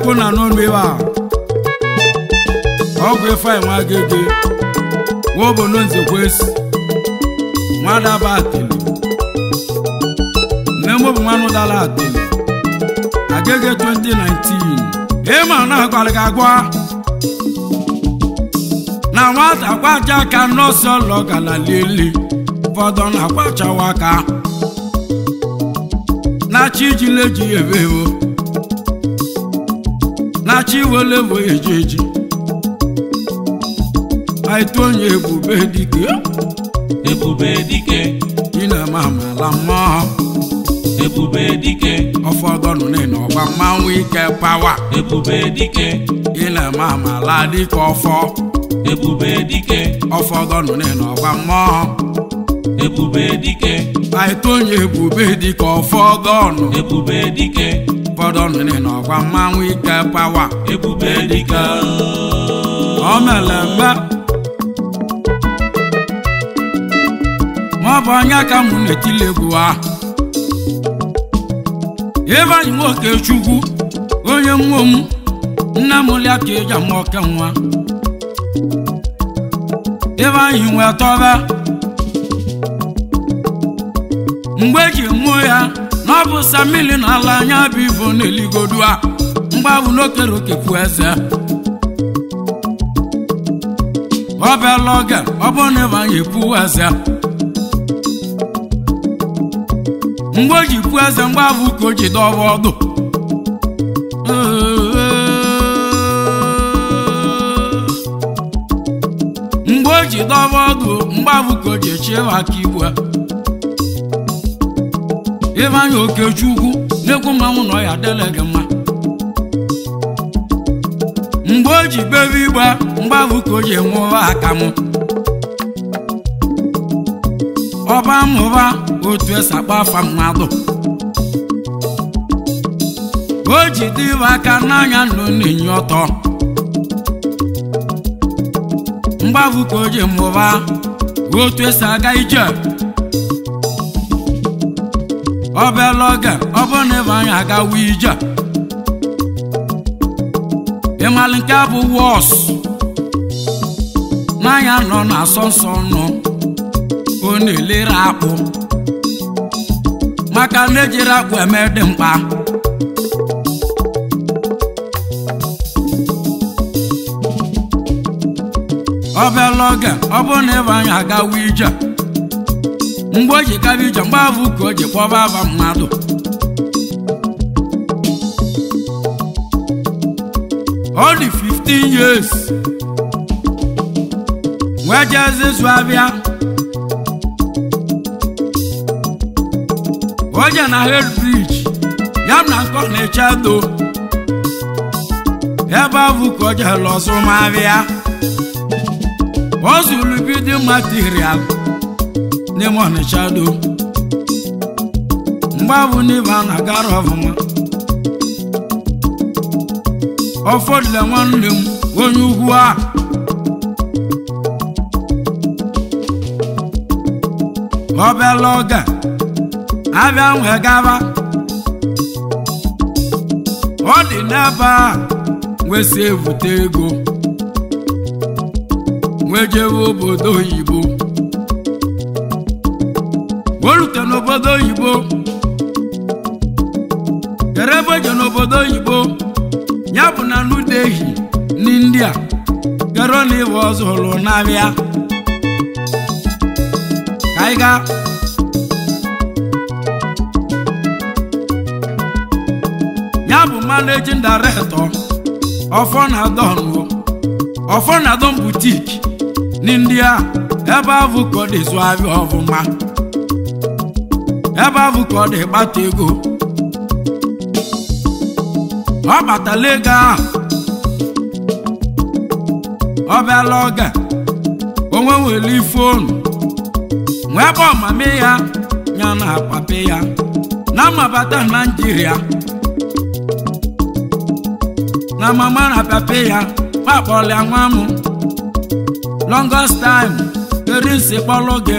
ya na n'ọnụ ebe a ọgwụ ife nwa agege nwa obodo nzekwesi nwa daba atịlị nne m bụ nwanụ dara atịlị agege 2019 ema na agwara gị agwa na nwata kwacha aka n'ọsọ gala lili ụfọdụ na akwachawa aka na chi ji na-eji ebewo achiwele bụ ejeji aịtụ onye ebube dike ebube dike dinama mala mmụọ ebube dike ọfọdụnụ nile ọgba mmanwụ ike pawa ebube dike ịnama amala dike ọfọ ebube dike ọfọdụnụ nile ọgba mmụọ ebube dike aịtụ onye ebube dike ọfọ gọnụ ebube dike ụfọdụ mmiri n'ọkwa mmanwụ ike pawa ebube dike ọ mere mgbe maọbụ onye ka mụ na-etili egwu ha ịbanye nwoke chukwu onye nwe m nne m lịa ka eji ama oke nwa ịbanye nwe tọba mgbe eji mụọ ya ọ bụ samili na ala anya bụ ivo na-eligodua mgbawu n'okere oke pụ eze ọ bịala oge ọ bụ na ebe anyị ekwu eze mgbe o ji pụ eze mgbawu ka o ji dọwa ọdụ mgbe o ji dọwa ọdụ mgbawu ka o ji igwe Ifeanyi Okechukwu n'ekwu mmanwụ na ya deleghị mma mgbe o ji bebe igba mgbabụ ka o ji aka mụ. ọba mmụba otu esi akpa afa mmadụ o ji dị ibe aka n'anya ndụ na-enye ọtọ mgbabụ ka o ji mụba otu esi aga ije obele oge ọ bụrụ na ịba anyị agawa ije ịmalụ nke bụ wọs n'anya nọ na asọ nsọ nọ ọ na-elere akpụ maka na ejiri akpụ eme dị mkpa obele oge ọ bụrụ na ịba anyị agawa ije mgbe o ji kabija mgbe abụ ka o ji kpọba aba mmadụ only 15 years wee jezi zu abịa oje na hel brij ya na nkọ na-eche do ebe abụ ka o jere ọzụmahịa o zuru bidin abụọ n'ime ọnịcha shadow mgbe abụ n'ibe a na-agara ọfụma ọfọdụla nwanne m onye ugwu a ọbịala ọga abịa nwee gaba ọ dị n'ebe a nwesị vute ego nwee obodo oyi orute n'obodo oyibo kere ebe oje n'obodo oyibo ya bụ na nudehi n'india kero na ịbụ ọzọ ụlụ n'abịa ka anyị gaa ya bụ managing director na ọfọnadon boutique n'india ebe avụ ka ọ dị zụ abịa ọfụma ebe ahụ ka ọ dị kpata ego ọ kpata ego ahụ ọ bịala oge onwe nwere ifonu nwee ebe ọmami ya ya na akpapị ya na mabata naijiria na mama na apapị ya kpakpọla nwa m longest time erinsi kpọlụ gị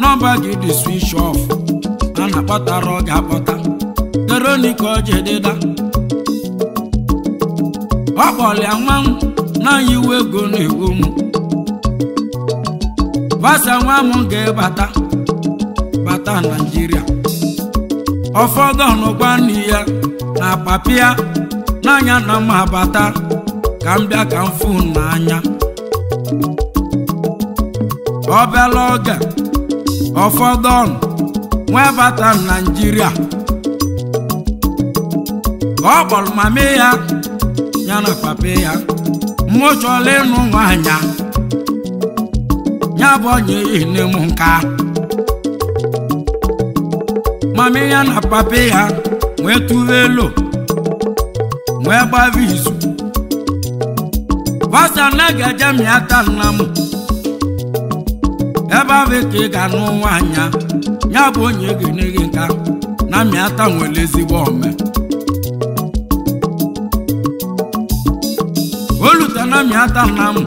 nọmba gị dị switch off na akpọtara ọ ga-akpọta teronika ojededa ọ kpọlịa m naanị iwu ego na-ewu m basa nwa m ga-ebata bata naijiria ọfọdụnụgwa nne ya na papia n'anya na m abata ka m bịa ka m fu n'anya ọ bịala oge ọnụ. nwebata m naijiria ka ọ kpọrọ mame ya ya na papa ya mụchọla ịnụ nwaanyị ya bụ onye ihe m nka mame ya na papa ya wee tụrụ elu wee gbava izu basa na ga-eje mịata nna m ebe ahụ ka ị ga-anụ nwaanyị ya bụ onye ga-enye nka na ata nwere ezigbo ome oluta na ata na m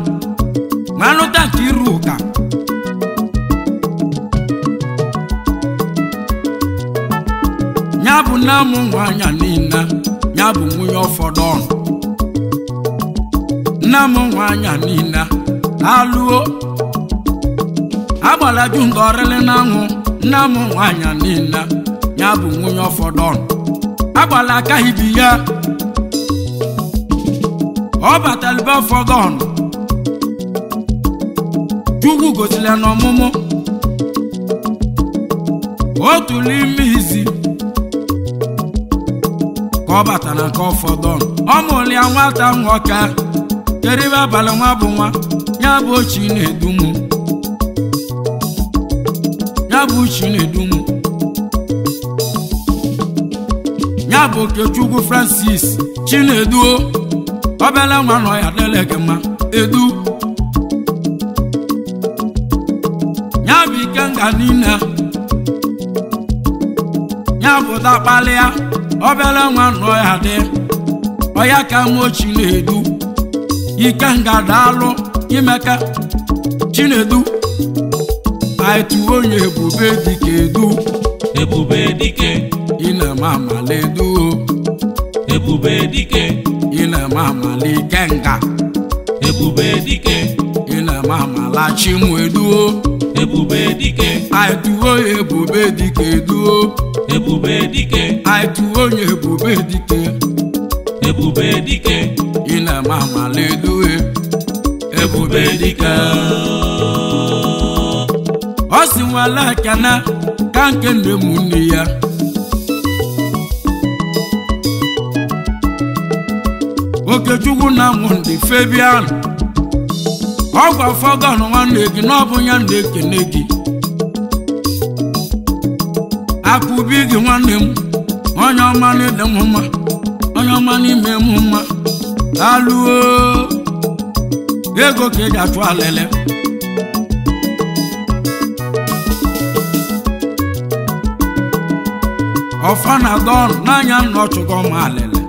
ma lụta nke iru ụka ya bụ nna m anya niile ya bụ nwunye ụfọdụ ọnụ nna m anya niile alụọ agbalaju na n'anwụ nna m nwanyị niile ya bụ nwunye ọfọdụ ọnụ. agbala aka ibi ya ọ batara ebe ọfọdụ chukwu gosiri n'ọmụmụ otu n'ime izi ka ọ batara nke ụfọdụ ọ mụrụ ya nwata nwoke keribe abalị nwa bụ nwa ya bụ ochi na-edu ya bụ chinedu m ya bụ okechukwu francis chinedu obele nwa nọ ya delege ma edu ya bụ ike ikenga niile ya bụ dakpalịa obele nwa nọ ya dị ọya ka na mụọ chinedu ikenga daalụ imeka chinedu titu onye ebube dike du ebube dike ị ebube dike ị na kenga ebube dike ị na amala ebube dike onye ebube dike duo ebube dike onye ebube dike ebube dike ebube si nwala akana ka nke na m ya oke chukwu na mụndị fabian ọ gwafọgan nwanne gị na ọ ya na-ekene gị akpụbi gị nwanne m onye ọma n'ịdị m onye ọma n'ime m mma alụo ego ka ị ga-achụ alele ọfanadọ n'anya nnọchụgo ma alele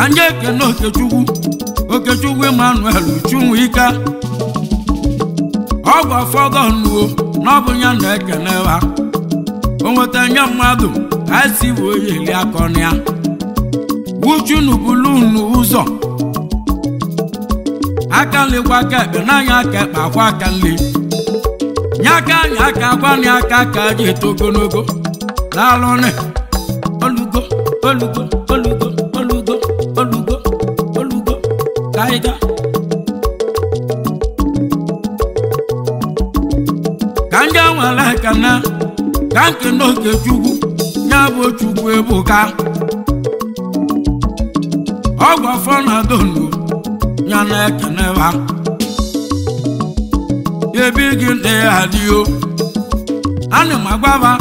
anyị ekene okechukwu okechukwu emmanuel Ọ ọgwụ afọdọ nnuo n'ọbụ ya na-ekene ha o nweta nye mmadụ anyị si bụ onye iri akọ na ya wuchunu bulu unu ụzọ aka nlekwa aka ekpe n'anya aka ekpe akwa aka nle nye aka anya aka aka ka ji eto ogologo laalụnị olugo olugo olugo olugo olugo olugo ka ịga ka ndị nwere kana na ka nke n'oge chukwu ya bụ chukwu ebuka ọgwụ afọ na-adọ ya na-ekeneba ebi gị ndị ya o ana m agbaba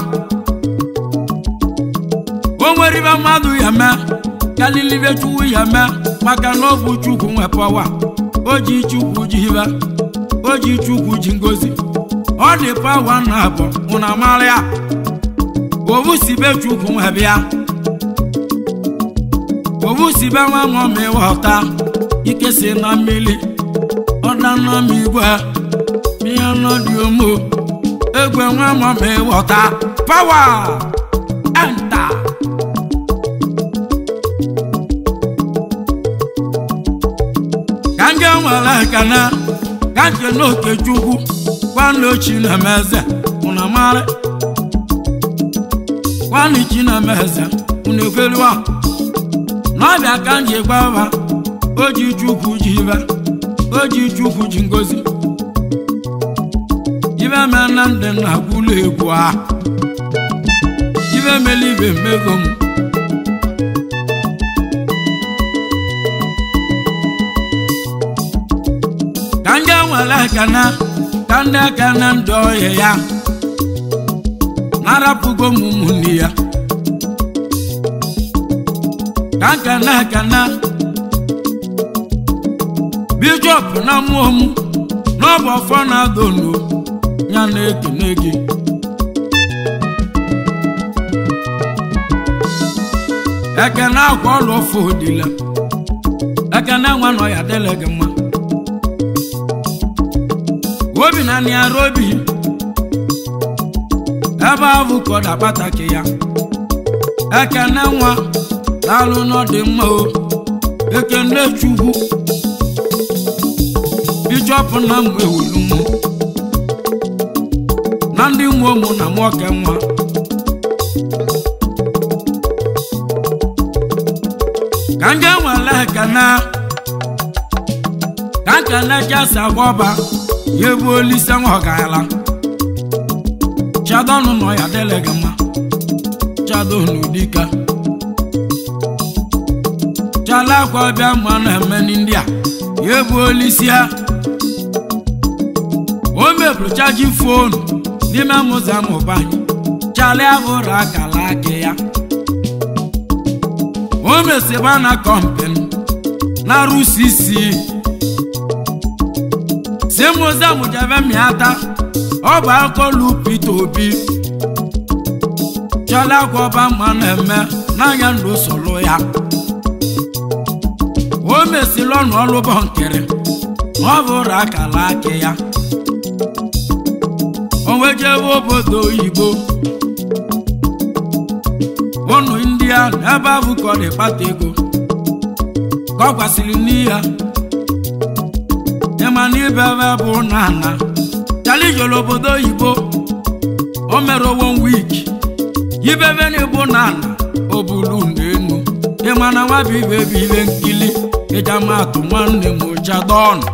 o nwere ibe mmadụ ya mee kalilibe chukwu ya mee maka na ọ bụ chukwu nwe pọwa o ji chukwu ji ibe o ji chukwu ji ngozi ọ dị pawa na abụ ụna mara ya ovusibe chukwu nwe bịa ovusibe nwa mụọ ma ịghọta ike si na mmiri ọdanamigwe ihe nọdị ụmụ egwe nwa ma ma ịghọta pawa enta ka nga nwere ekene ka chukwu n'okechukwu gwanochi na-emeze unu mara gwanochi na-emeze unu ekweliwa n'ọbịa ka nji gbawa o ji ukwu ji ibe o ji ukwu ji ngozi ibe ma na ndị na gwụlọ egwu a ibe mele ibe mmego m ka ndị e nwere aka na ka ndị aka na ndị ọhịa ya narapụgo m ụmụnne ya ka nka na aka na bishọp na mmụọ m n'ọbụ afọ na adonu ya na-ekene gị ekene akwa ọlụ ọfọ odila ekene nwa nọ ya dịla gị mma obi na nịara obi ebe bụ kọda pataki ya ekene nwa na alụ n'ọdịmma o ekene chukwu njọpụ na mgbe wuru m na ndị nwe ụmụ na m nwa ka m ga ka na ka nkele kesa gwọba ya ebu olise nwa ọgala chadonụ nọ ya dịlị gị mma chadonụ dika chala akwa ọbịa mma na-eme ndị a ya olisi ha apụrụ chajin fonu n'ime amụzi amụba anyị chalịa akala aka ya o na na rusi isi mịata ọ bụ akọlu Peter Obi chalịa gwọba ma na-eme n'anya ndụ ya o mesila ọnụ ọlụbọ nkiri ọ akala aka ya jewe obodo oyibo ụnụ ndị a n'ebe ego ka ọ kwasịrị n'iya ịmana ibe ebe bụ na ana talijoro obodo oyibo o mere n'igbo na ana o ịmana bụ ibe nkili ịjamatụ nwanne m chadọnụ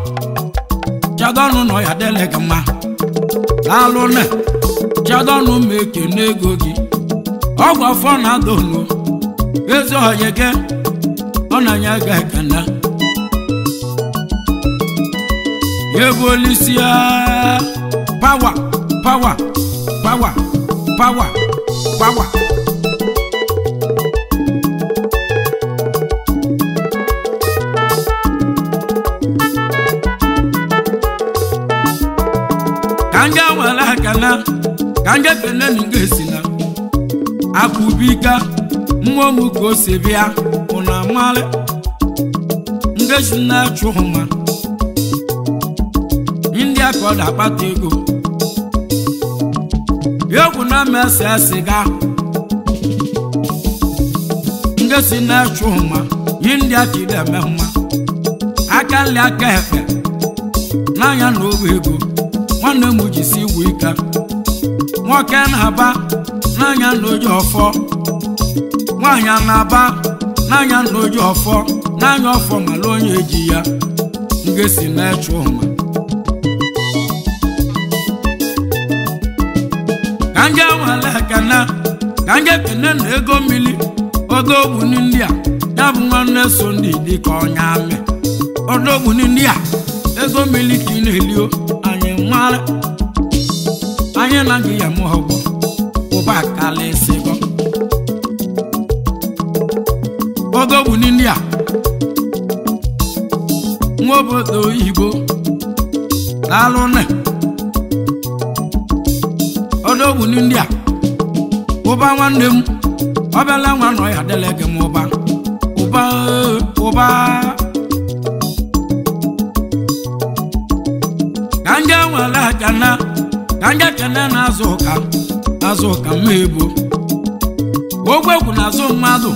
chadọnụ nọ ya dele alụna chadọnụ ma ekene n'ego gị ọgwụ afọ na-adọnụ ezi ọhanye gị ọ na-anya ga ekana egwu olisia pawa pawa pawa pawa pawa na ka njefenenga esina akụbụika mmụọ m ka o si bịa ụnụ amali ngesi na-achụ ụma ndị aka ọ na-akpata ego yogwu na mesa sịga ngesi na-achụ hụma yi ndị aka ide eme mma aka nri aka ekpe n'anya na ogbe ego nwanne m jisi wika nwoke na-aba n'anya na ọfọ nwaanyị na-aba n'anya na ọfọ n'anya ọfọ mara onye eji ya ngesi na-echu ụma ka nje nwale ekene ka nje kene na ego mmiri oge ogbuni ndị a ya bụ nwanne so ndị dị ka ọnya amị ọdụ ogbuni ndị a ego mmiri ka ị na nwale anyị naghị ya mụ ha ụgbọ ụba akala esigo ogo bụ n'indi a nwa obodo oyibo daalụne odo bụ n'indi a ụba nwanne m ọbịala nwa nọ ya dịla gị m ụba ụba ụba ka ndị nwere akana ka ndị na-azụ ụka azụ ụka mma ebo ogwegwu na n'azụ mmadụ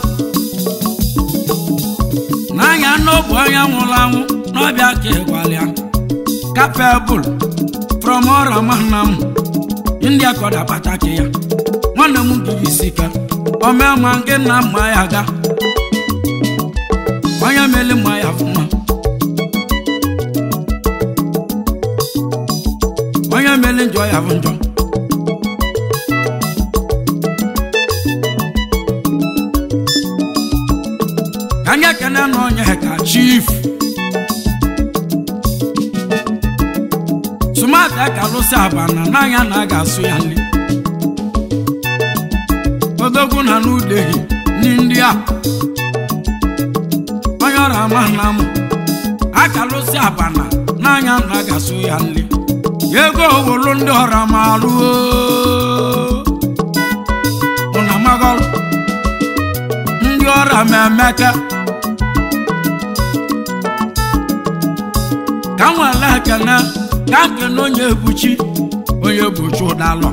n'anya n'ọbụ anya nwụrụ anwụ n'ọbịa ka ịgbalịa kapebụl from m ndị akọda pataki ya nwanne m biri isi ka omema nke nna mma ya ga onye mele mma ya fụma na njọ ya bụ njọ ka m ga-ekene na onye ka chief tụmadị ka alụsị abana n'anya na a ga-asụ ya nri odogwu na n'udeghị ndị a onye ọra ama na mụ aka alụsị abana n'anya na a ga-asụ ya nri ego owolu ndị ọra ma alụọ ụna amaghọ ndị ọra ma emeka ka nwere ekene ka nkene onye ebuchi onye buchi ụdalọ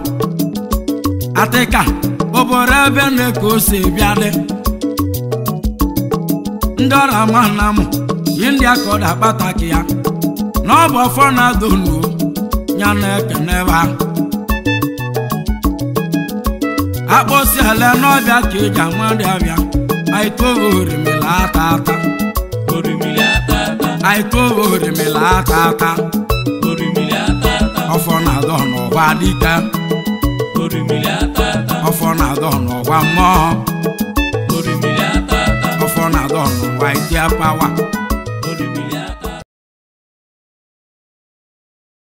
atịka ụbọrọ ebe na-eke ose bịadị ndị ọra ma na mụ ndị aka ọ akpata ya na ọ bụ ọfọ na-adụ nuo ya na-ekeneba akpọsi ala n'ọbịa ka eji amadị abịa aitobo orimila ata ata aitobo orimila ata ata ọfọ na-adọ n'ụwa dike ọfọ na-adọ n'ụwa mmụọ ọfọ na-adọ n'ụwa iti